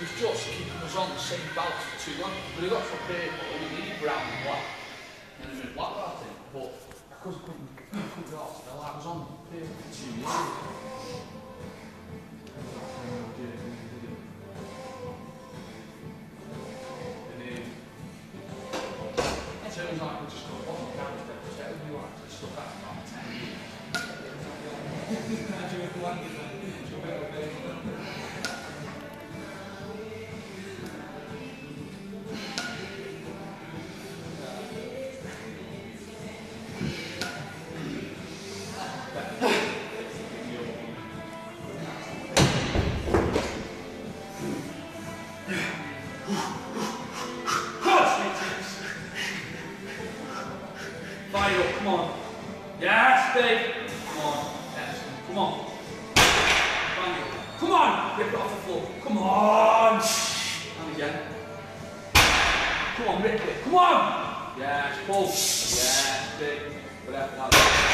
was just keeping us on the same bout for too long. But he got period where we needed brown and black. And then went black that thing. But because I couldn't, couldn't go off, I was on period for two years. So it come on. Yes, big. Come on. Excellent. Come on. Come on. Rip it off the floor. Come on. And again. Come on, rip it. Come on. Yes, pull. Yes, big. Whatever. That's it.